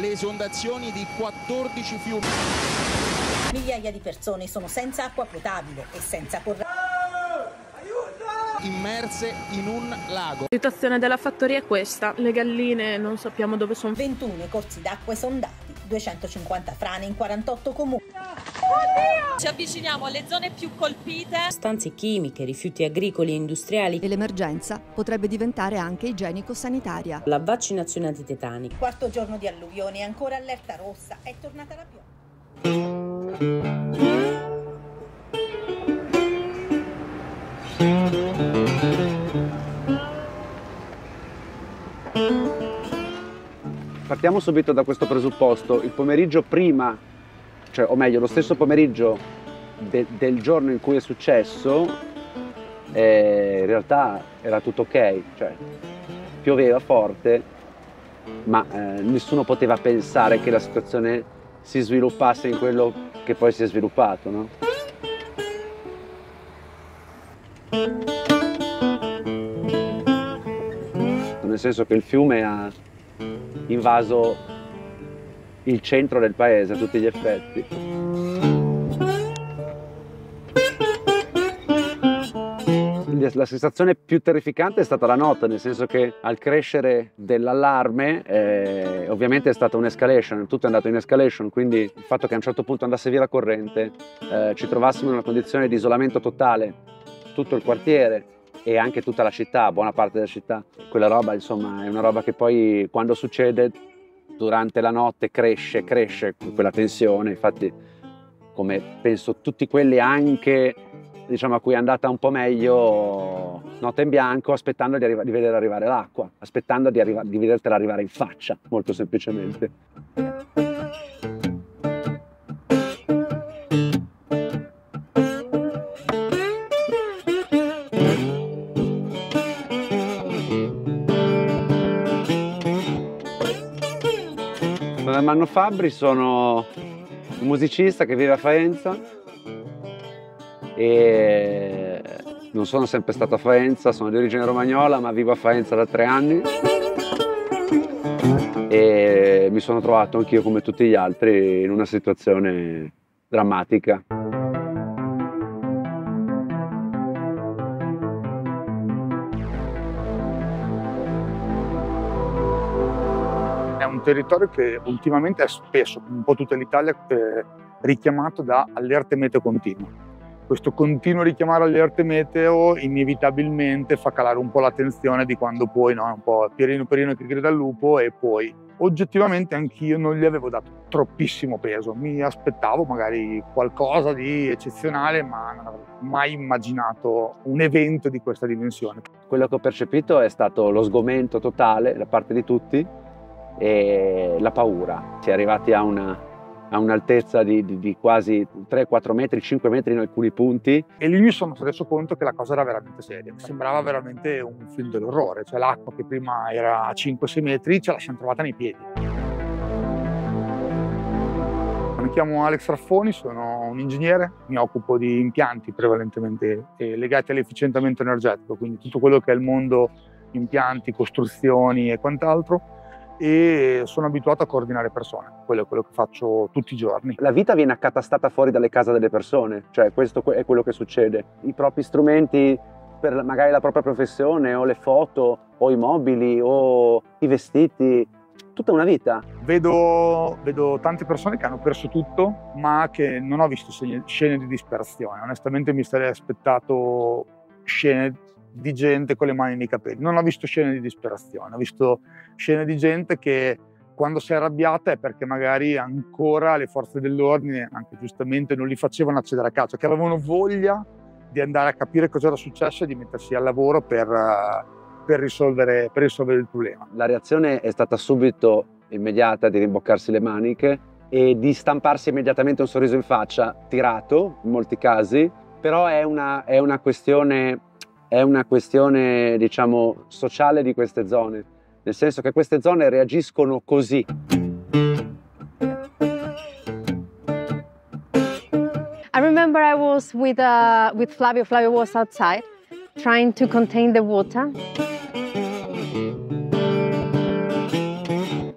le esondazioni di 14 fiumi. Migliaia di persone sono senza acqua potabile e senza corrente immerse in un lago. La situazione della fattoria è questa, le galline non sappiamo dove sono. 21 corsi d'acqua esondati, 250 frane in 48 comuni. Ci avviciniamo alle zone più colpite. Sostanze chimiche, rifiuti agricoli e industriali. E l'emergenza potrebbe diventare anche igienico-sanitaria. La vaccinazione antitetanica. Quarto giorno di alluvione, ancora allerta rossa, è tornata la pioggia. Partiamo subito da questo presupposto. Il pomeriggio prima, cioè, o meglio, lo stesso pomeriggio de- del giorno in cui è successo, eh, in realtà era tutto ok, cioè pioveva forte, ma eh, nessuno poteva pensare che la situazione si sviluppasse in quello che poi si è sviluppato, no? Nel senso che il fiume ha invaso il centro del paese a tutti gli effetti. La sensazione più terrificante è stata la notte, nel senso che al crescere dell'allarme eh, ovviamente è stata un'escalation, tutto è andato in escalation, quindi il fatto che a un certo punto andasse via la corrente, eh, ci trovassimo in una condizione di isolamento totale, tutto il quartiere, e anche tutta la città, buona parte della città. Quella roba, insomma, è una roba che poi quando succede durante la notte cresce, cresce quella tensione. Infatti, come penso tutti quelli anche diciamo, a cui è andata un po' meglio, notte in bianco, aspettando di, arri- di vedere arrivare l'acqua, aspettando di, arriva- di vedertela arrivare in faccia, molto semplicemente. Sono Fabbri, sono un musicista che vive a Faenza e non sono sempre stato a Faenza, sono di origine romagnola ma vivo a Faenza da tre anni e mi sono trovato anch'io come tutti gli altri in una situazione drammatica. Territorio che ultimamente è spesso, un po' tutta l'Italia, eh, richiamato da allerte meteo continue. Questo continuo richiamare allerte meteo inevitabilmente fa calare un po' la tensione di quando poi, no, un po' Pierino Pierino che grida al lupo e poi oggettivamente anch'io non gli avevo dato troppissimo peso. Mi aspettavo magari qualcosa di eccezionale, ma non avevo mai immaginato un evento di questa dimensione. Quello che ho percepito è stato lo sgomento totale da parte di tutti e la paura. Si è arrivati a, una, a un'altezza di, di, di quasi 3-4 metri, 5 metri in alcuni punti. E lì mi sono reso conto che la cosa era veramente seria. Sembrava veramente un film dell'orrore, cioè l'acqua che prima era a 5-6 metri ce la siamo trovata nei piedi. Mi chiamo Alex Raffoni, sono un ingegnere, mi occupo di impianti prevalentemente legati all'efficientamento energetico, quindi tutto quello che è il mondo impianti, costruzioni e quant'altro e sono abituato a coordinare persone, quello è quello che faccio tutti i giorni. La vita viene accatastata fuori dalle case delle persone, cioè questo è quello che succede. I propri strumenti per magari la propria professione o le foto o i mobili o i vestiti, tutta una vita. Vedo, vedo tante persone che hanno perso tutto ma che non ho visto scene di disperazione, onestamente mi sarei aspettato scene di gente con le mani nei capelli. Non ho visto scene di disperazione, ho visto scene di gente che quando si è arrabbiata è perché magari ancora le forze dell'ordine, anche giustamente, non li facevano accedere a casa, che avevano voglia di andare a capire cosa era successo e di mettersi al lavoro per, per, risolvere, per risolvere il problema. La reazione è stata subito immediata di rimboccarsi le maniche e di stamparsi immediatamente un sorriso in faccia, tirato in molti casi, però è una, è una questione è una questione, diciamo, sociale di queste zone, nel senso che queste zone reagiscono così. I remember I was with, uh, with Flavio. Flavio was outside trying to contain the water.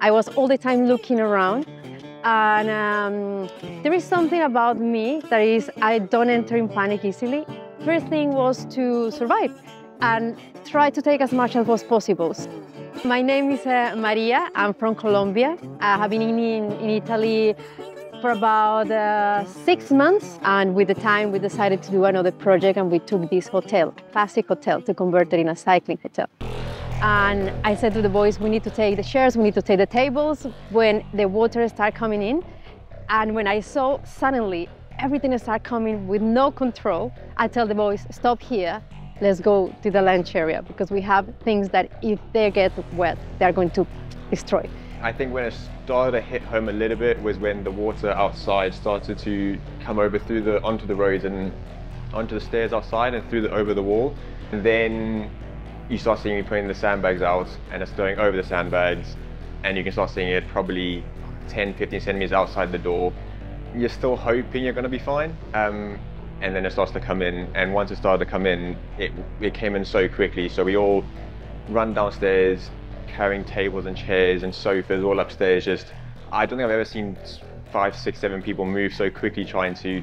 I was all the time looking around. And um, there is something about me that is I don't enter in panic easily. First thing was to survive and try to take as much as was possible. My name is uh, Maria. I'm from Colombia. I have been in, in Italy for about uh, six months. And with the time, we decided to do another project and we took this hotel, classic hotel, to convert it in a cycling hotel. And I said to the boys, we need to take the chairs, we need to take the tables when the water start coming in. And when I saw suddenly everything start coming with no control, I tell the boys, stop here, let's go to the lunch area because we have things that if they get wet, they're going to destroy. I think when it started to hit home a little bit was when the water outside started to come over through the onto the roads and onto the stairs outside and through the over the wall. And then you start seeing me putting the sandbags out and it's going over the sandbags and you can start seeing it probably 10, 15 centimeters outside the door. You're still hoping you're going to be fine. Um, and then it starts to come in. And once it started to come in, it, it came in so quickly. So we all run downstairs, carrying tables and chairs and sofas all upstairs. Just, I don't think I've ever seen five, six, seven people move so quickly trying to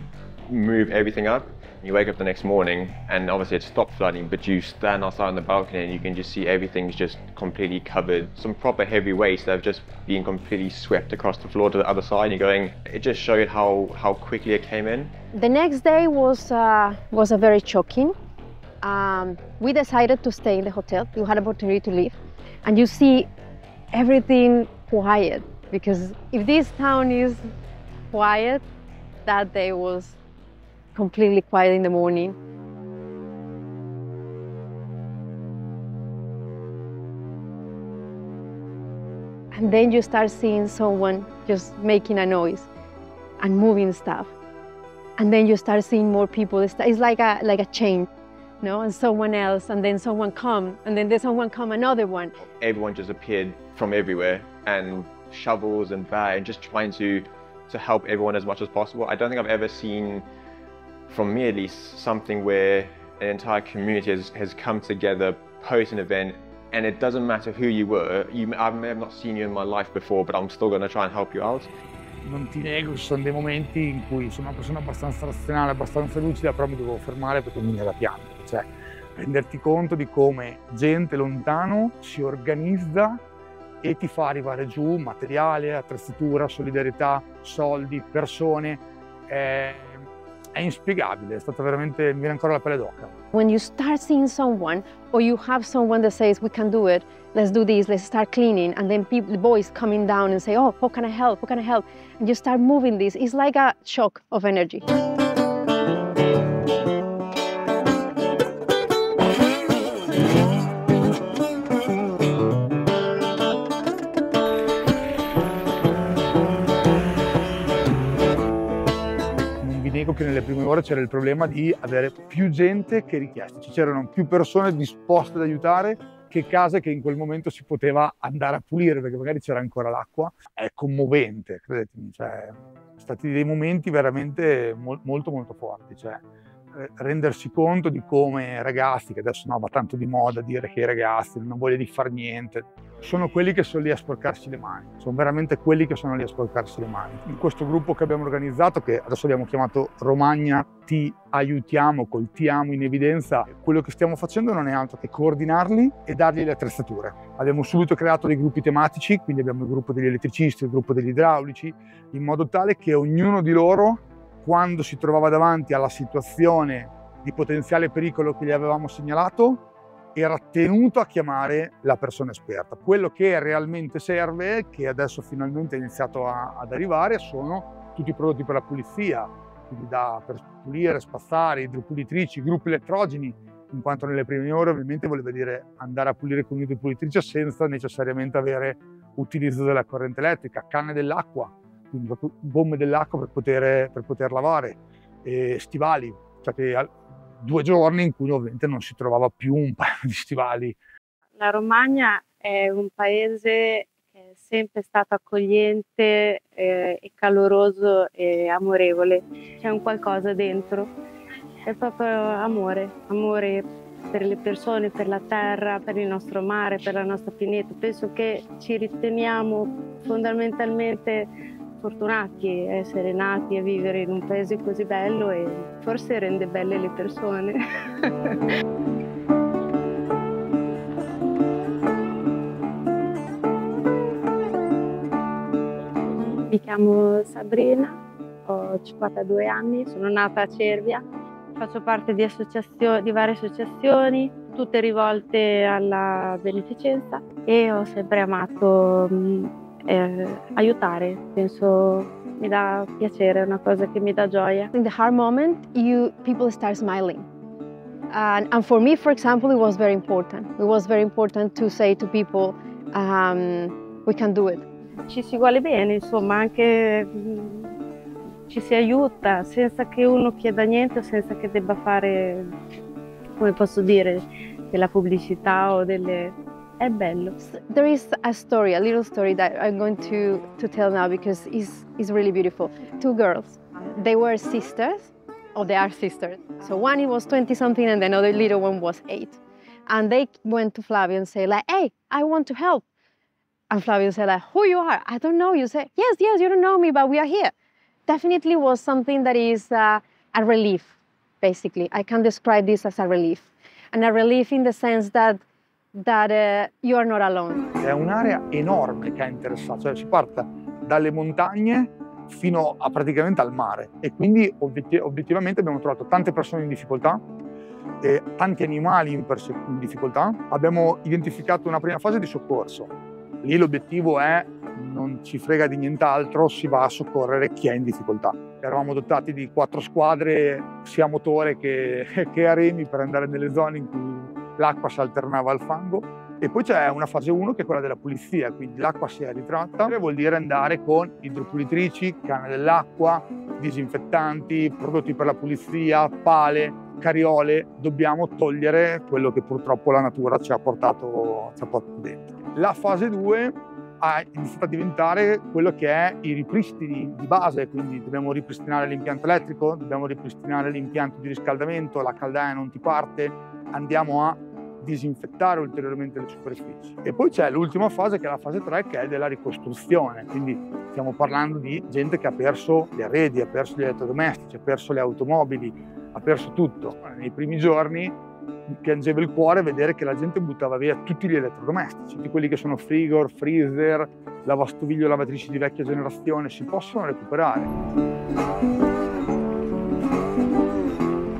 move everything up. You wake up the next morning and obviously it stopped flooding, but you stand outside on the balcony and you can just see everything's just completely covered. Some proper heavy weights that have just been completely swept across the floor to the other side. You're going, it just showed how, how quickly it came in. The next day was, uh, was a very shocking. Um, we decided to stay in the hotel. You had opportunity to leave and you see everything quiet because if this town is quiet, that day was completely quiet in the morning. And then you start seeing someone just making a noise and moving stuff. And then you start seeing more people. It's like a, like a chain, no? And someone else, and then someone come, and then there's someone come, another one. Everyone just appeared from everywhere and shovels and bat and just trying to, to help everyone as much as possible. I don't think I've ever seen from me at least, something where an entire community has, has come together post an event and it doesn't matter who you were, you, I may have not seen you in my life before, but I'm still going to try and help you out. Non ti nego, ci sono dei momenti in cui sono una persona abbastanza razionale, abbastanza lucida, però mi devo fermare perché mi viene da piangere. Cioè, renderti conto di come gente lontano si organizza e ti fa arrivare giù materiale, attrezzatura, solidarietà, soldi, persone. Eh, è inspiegabile, è stata veramente, mi viene ancora la pelle d'oca. When you start seeing someone or you have someone that says we can do it, let's do this, let's start cleaning and then people, the boys coming down and say, oh, how can I help, how can I help? And you start moving this, it's like a shock of energy. Dico che nelle prime ore c'era il problema di avere più gente che richieste, c'erano più persone disposte ad aiutare che case che in quel momento si poteva andare a pulire perché magari c'era ancora l'acqua. È commovente, credetemi, cioè, sono stati dei momenti veramente mo- molto molto forti. Cioè, rendersi conto di come ragazzi, che adesso no, va tanto di moda dire che i ragazzi non voglia di fare niente, sono quelli che sono lì a sporcarsi le mani, sono veramente quelli che sono lì a sporcarsi le mani. In questo gruppo che abbiamo organizzato, che adesso abbiamo chiamato Romagna Ti Aiutiamo, col Ti Amo in evidenza, quello che stiamo facendo non è altro che coordinarli e dargli le attrezzature. Abbiamo subito creato dei gruppi tematici, quindi abbiamo il gruppo degli elettricisti, il gruppo degli idraulici, in modo tale che ognuno di loro quando si trovava davanti alla situazione di potenziale pericolo che gli avevamo segnalato, era tenuto a chiamare la persona esperta. Quello che realmente serve, che adesso finalmente è iniziato a, ad arrivare, sono tutti i prodotti per la pulizia, quindi da, per pulire, spazzare, idropulitrici, gruppi elettrogeni, in quanto nelle prime ore ovviamente voleva dire andare a pulire con un'idropulitrice senza necessariamente avere utilizzo della corrente elettrica, canne dell'acqua, quindi proprio bombe dell'acqua per poter, per poter lavare, e stivali, cioè due giorni in cui ovviamente non si trovava più un paio di stivali. La Romagna è un paese che è sempre stato accogliente eh, e caloroso e amorevole, c'è un qualcosa dentro, è proprio amore, amore per le persone, per la terra, per il nostro mare, per la nostra pianeta. Penso che ci riteniamo fondamentalmente fortunati essere nati e vivere in un paese così bello e forse rende belle le persone. Mi chiamo Sabrina, ho 52 anni, sono nata a Cervia, faccio parte di, di, varie associazioni, tutte rivolte alla beneficenza e ho sempre amato eh, aiutare, penso mi dà piacere, è una cosa che mi dà gioia. In the hard moment, you people start smiling. And, and for me, for example, it was very important. It was very important to say to people, um, we can do it. Ci si vuole bene, insomma, anche ci si aiuta senza che uno chieda niente o senza che debba fare, come posso dire, della pubblicità o delle è bello. There is a story, a little story that I'm going to, to tell now because it's, it's really beautiful. Two girls, they were sisters, or they are sisters. So one was 20 something and the other little one was eight. And they went to Flavio and say like, hey, I want to help. And Flavio said like, who you are? I don't know. You say, yes, yes, you don't know me, but we are here. Definitely was something that is uh, a relief, basically. I can describe this as a relief. And a relief in the sense that that uh, you are not alone. È un'area enorme che ha interessato, cioè si parte dalle montagne fino a praticamente al mare e quindi obiettivamente abbiamo trovato tante persone in difficoltà, e tanti animali in, in difficoltà. Abbiamo identificato una prima fase di soccorso. Lì l'obiettivo è non ci frega di nient'altro, si va a soccorrere chi è in difficoltà. Eravamo dotati di quattro squadre, sia motore che, che a remi, per andare nelle zone in cui l'acqua si alternava al fango. E poi c'è una fase 1 che è quella della pulizia, quindi l'acqua si è ritratta, vuol dire andare con idropulitrici, canne dell'acqua, disinfettanti, prodotti per la pulizia, pale, cariole, dobbiamo togliere quello che purtroppo la natura ci ha portato, ci ha portato dentro. La fase 2 ha iniziato a diventare quello che è i ripristini di base, quindi dobbiamo ripristinare l'impianto elettrico, dobbiamo ripristinare l'impianto di riscaldamento, la caldaia non ti parte, andiamo a disinfettare ulteriormente le superfici. E poi c'è l'ultima fase che è la fase 3 che è della ricostruzione, quindi stiamo parlando di gente che ha perso gli arredi, ha perso gli elettrodomestici, ha perso le automobili, ha perso tutto. Nei primi giorni mi piangeva il cuore vedere che la gente buttava via tutti gli elettrodomestici, tutti quelli che sono frigor, freezer, lavastoviglie o lavatrici di vecchia generazione, si possono recuperare.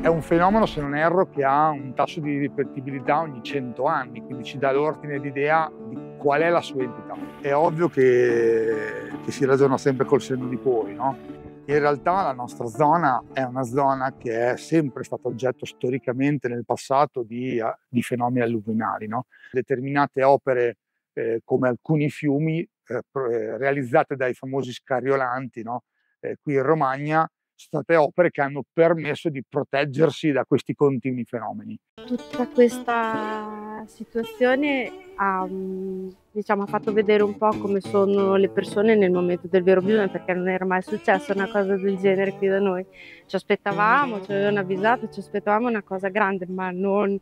È un fenomeno, se non erro, che ha un tasso di ripetibilità ogni 100 anni, quindi ci dà l'ordine d'idea di qual è la sua entità. È ovvio che, che si ragiona sempre col senno di poi, no? In realtà la nostra zona è una zona che è sempre stata oggetto storicamente nel passato di, di fenomeni alluvionali. No? Determinate opere eh, come alcuni fiumi eh, eh realizzate dai famosi scariolanti no? eh, qui in Romagna state opere che hanno permesso di proteggersi da questi continui fenomeni. Tutta questa situazione ha, diciamo, ha fatto vedere un po' come sono le persone nel momento del vero bisogno, perché non era mai successa una cosa del genere qui da noi. Ci aspettavamo, ci avevano avvisato, ci aspettavamo una cosa grande, ma non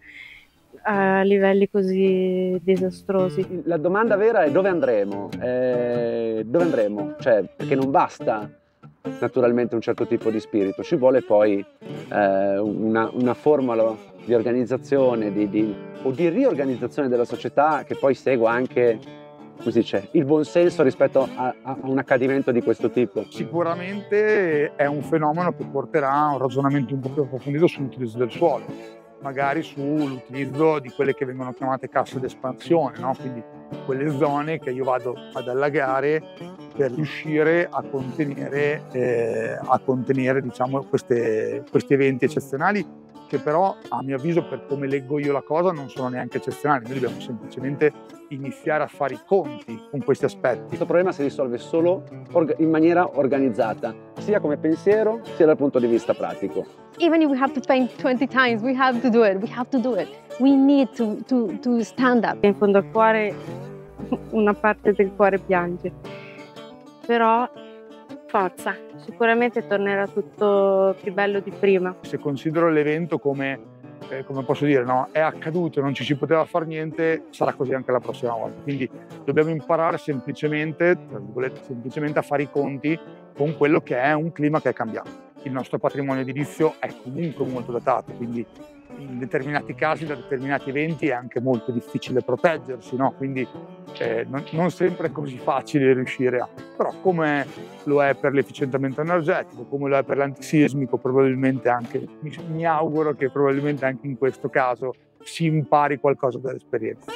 a livelli così disastrosi. La domanda vera è dove andremo? Eh, dove andremo? Cioè, perché non basta naturalmente un certo tipo di spirito, ci vuole poi eh, una, una, formula di organizzazione di, di, o di riorganizzazione della società che poi segua anche come si dice, il buonsenso rispetto a, a, un accadimento di questo tipo. Sicuramente è un fenomeno che porterà a un ragionamento un po' più approfondito sull'utilizzo del suolo, magari sull'utilizzo di quelle che vengono chiamate casse d'espansione, no? quindi quelle zone che io vado ad allagare per riuscire a contenere, eh, a contenere diciamo, queste, questi eventi eccezionali che però a mio avviso per come leggo io la cosa non sono neanche eccezionali, noi dobbiamo semplicemente iniziare a fare i conti con questi aspetti. Questo problema si risolve solo in maniera organizzata, sia come pensiero sia dal punto di vista pratico. Even if we have to paint 20 times, we have to do it, we have to do it. We need to, to, to stand up. In fondo al cuore, una parte del cuore piange, però forza, sicuramente tornerà tutto più bello di prima. Se considero l'evento come eh, come posso dire, no? è accaduto, non ci si poteva fare niente, sarà così anche la prossima volta. Quindi dobbiamo imparare semplicemente, semplicemente a fare i conti con quello che è un clima che è cambiato. Il nostro patrimonio edilizio è comunque molto datato, quindi in determinati casi, da determinati eventi, è anche molto difficile proteggersi, no? quindi eh, non, non, sempre è così facile riuscire a... Però come lo è per l'efficientamento energetico, come lo è per l'antisismico, probabilmente anche, mi, mi auguro che probabilmente anche in questo caso si impari qualcosa dall'esperienza.